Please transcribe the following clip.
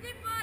Pwede po